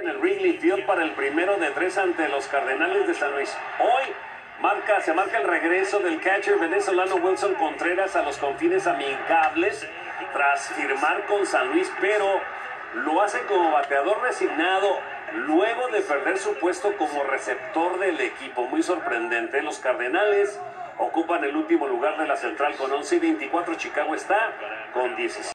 en el Wrigley Field para el primero de tres ante los Cardenales de San Luis. Hoy marca, se marca el regreso del catcher venezolano Wilson Contreras a los confines amigables tras firmar con San Luis, pero lo hace como bateador resignado luego de perder su puesto como receptor del equipo. Muy sorprendente. Los Cardenales ocupan el último lugar de la central con 11 y 24. Chicago está con 17.